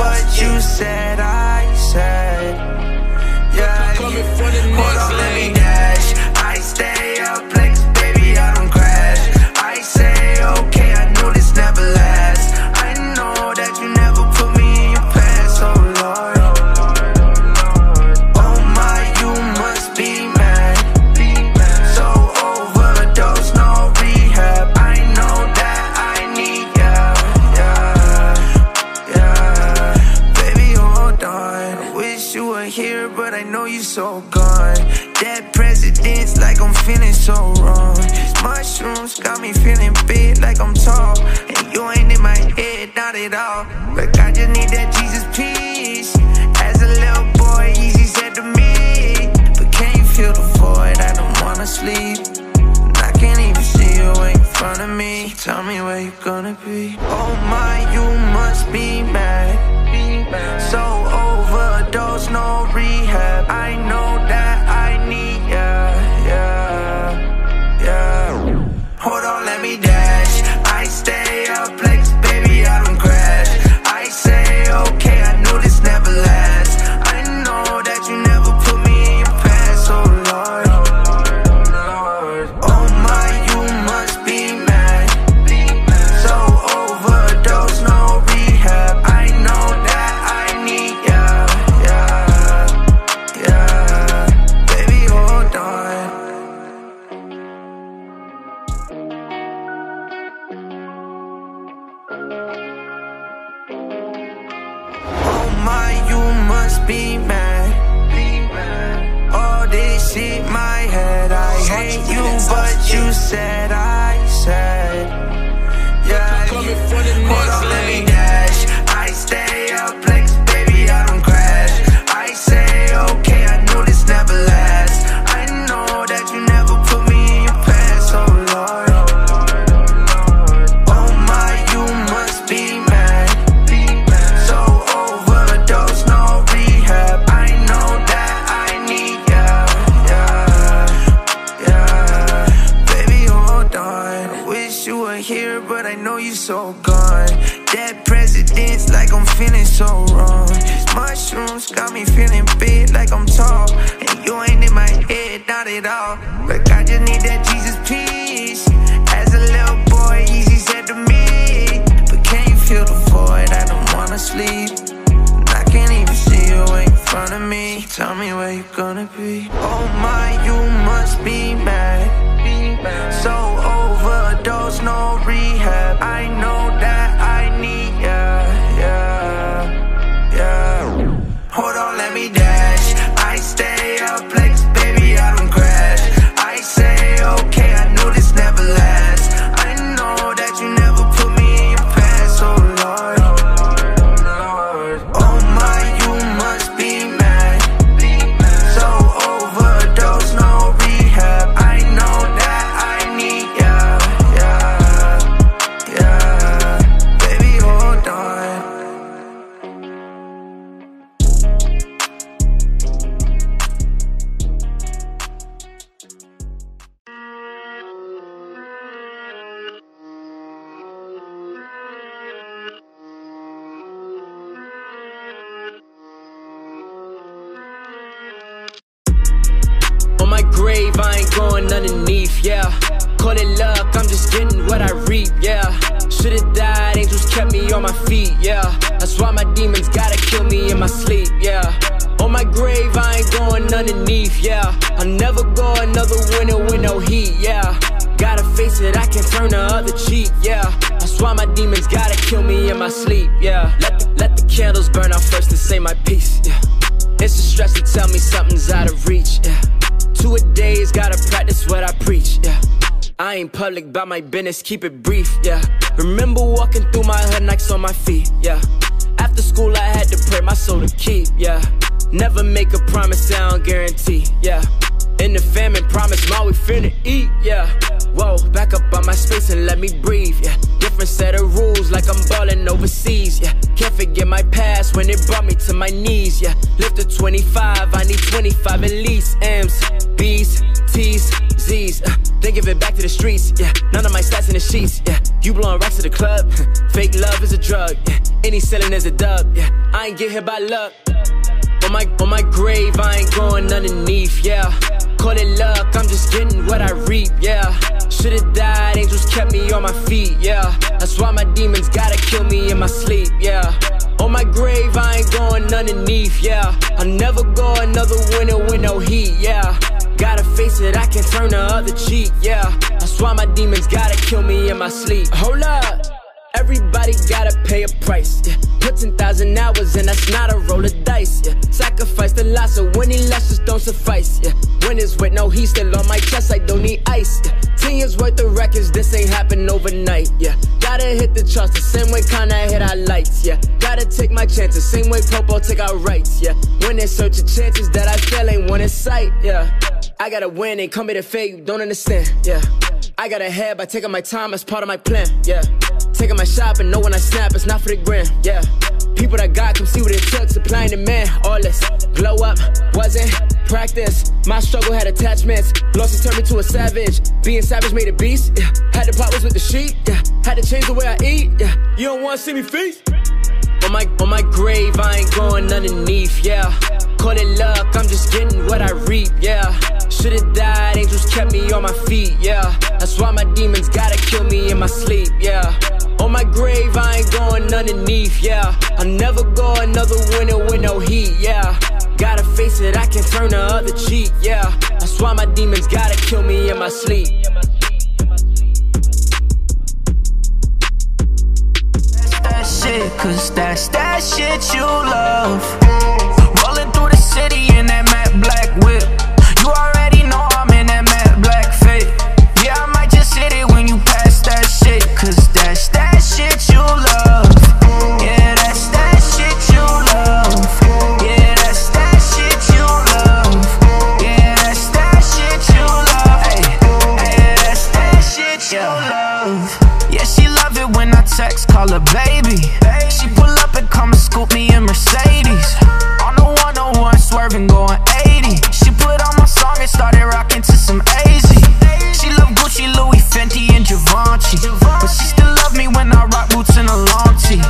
what you said I said. Yeah, you, so gone. Dead presidents like I'm feeling so wrong. Mushrooms got me feeling you must be mad. All this shit my head. I hate you, but you said I but I know you so gone. Dead presidents, like I'm feeling so wrong. Mushrooms got me feeling big, like I'm tall. And you ain't in my head, not at all. Like I just need that Jesus peace. As a little boy, easy said to me. But can you feel the void? I don't wanna sleep. I can't even see you in front of me. Tell me where you gonna be. Oh my, you must be mad. Going underneath, yeah. Call it luck, I'm just getting what I reap, yeah. Should've died, angels kept me on my feet, yeah. That's why my demons gotta kill me in my sleep, yeah. On my grave, I ain't going underneath, yeah. I'll never go another winter with no heat, yeah. Gotta face it, I can turn the other cheek, yeah. That's why my demons gotta kill me in my sleep, yeah. Let the, let the candles burn out first and say my piece, yeah. It's a stretch to tell me something's out of reach, yeah. Two a days, gotta practice what I preach, yeah. I ain't public about my business, keep it brief, yeah. Remember walking through my hood, Nikes on my feet, yeah. After school, I had to pray my soul to keep, yeah. Never make a promise, I don't guarantee, yeah. In the famine, promise, ma, we finna eat, yeah. Whoa, back up on my space and let me breathe, yeah. Different set of rules, like I'm ballin' overseas, yeah. Can't forget my past when it brought me to my knees, yeah. Lift to 25, I need 25 at least. M's, B's, T's, Z's. Uh, then give it back to the streets, yeah. None of my stats in the sheets, yeah. You blowing racks to the club, fake love is a drug, yeah. Any selling is a dub, yeah. I ain't get here by luck. On my, on my grave, I ain't going underneath, yeah. Call it luck, I'm just getting what I reap, yeah. Should've died, angels kept me on my feet, yeah. That's why my demons gotta kill me in my sleep, yeah. On my grave, I ain't going underneath, yeah. I'll never go another winter with no heat, yeah. Gotta face it, I can turn the other cheek, yeah. That's why my demons gotta kill me in my sleep. Hold up. Everybody gotta pay a price. Yeah. Put 10,000 hours and that's not a roll of dice. Yeah. Sacrifice the loss of winning lessons don't suffice. Yeah. Winners with no heat still on my chest, I don't need ice. Yeah. Ten years worth of records, this ain't happen overnight. Yeah. Gotta hit the charts the same way kinda hit our lights. Yeah. Gotta take my chances, same way Popo take our rights. Yeah. When they search the chances that I feel ain't one in sight. Yeah. I gotta win, ain't come here to fail, you don't understand. Yeah. I gotta ahead by taking my time as part of my plan. Yeah. Taking my shot, and know when I snap, it's not for the gram. Yeah. People that got come see what it took, supplying the man. All this glow up wasn't practice. My struggle had attachments. Losses turned me to a savage. Being savage made a beast. Yeah. Had to part with the sheet. Yeah. Had to change the way I eat. Yeah. You don't wanna see me feast? On my on my grave, I ain't going underneath. Yeah. Call it luck, I'm just getting what I reap. Yeah. Should've died, angels kept me on my feet. Yeah. That's why my demons gotta kill me in my sleep. Yeah. My grave, I ain't going underneath, yeah. I'll never go another winter with no heat, yeah. Gotta face it, I can turn the other cheek, yeah. That's why my demons gotta kill me in my sleep. That shit, cause that's that shit you love. Boots and a long tee.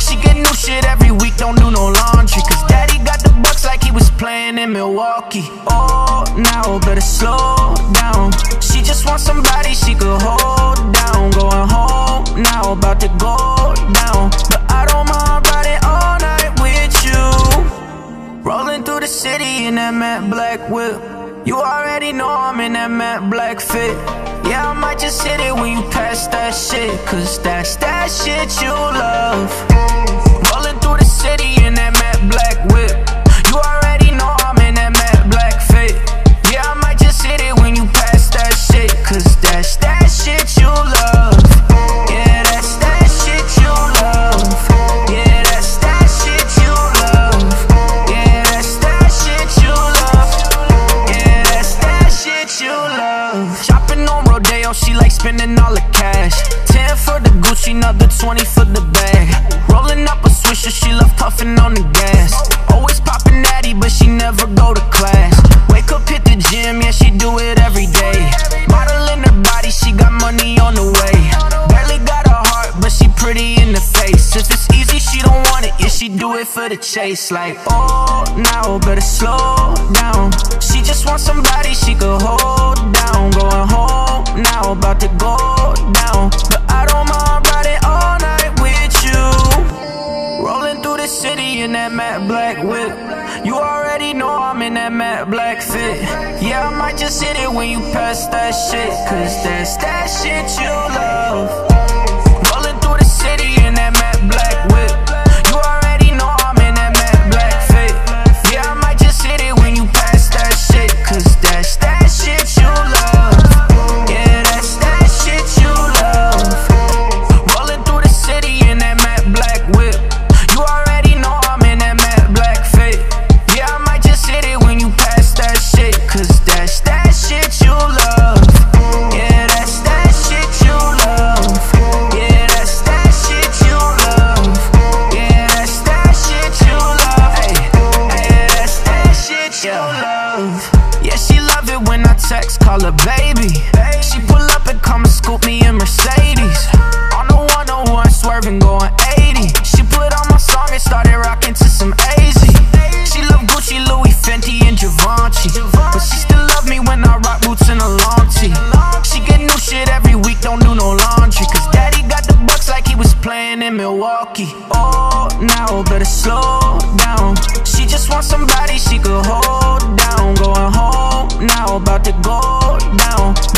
She get new shit every week, don't do no laundry. Cause daddy got the bucks like he was playing in Milwaukee. Oh, now better slow down. She just wants somebody she could hold down. Going home now, about to go down. But I don't mind riding all night with you. Rolling through the city in that matte black whip. You already know I'm in that matte black fit. Yeah, I might just hit it when you pass that shit. Cause that's that shit you love. Rolling through the city in that matte black Rolling up a swisher, she love puffing on the gas. Always popping natty, but she never go to class. Wake up, hit the gym, yeah, she do it every day. Modeling her body, she got money on the way. Barely got a heart, but she pretty in the face. If it's easy, she don't want it, yeah, she do it for the chase. Like, oh, now better slow down. She just wants somebody she could hold down. Going home now, about to go down. But I don't You already know I'm in that matte black fit. Yeah, I might just hit it when you pass that shit. Cause that's that shit you love. Love. Yeah, she love it when I text, call her baby. She pull up and come and scoop me in Mercedes. On the 101, swerving, going 80. She put on my song and started rocking to some AZ. She love Gucci, Louis, Fenty, and Givenchy. But she still love me when I rock boots and a long tee. She get new shit every week, don't do no laundry. Cause daddy got the bucks like he was playing in Milwaukee. Oh, now better slow down. She just wants somebody about to go down.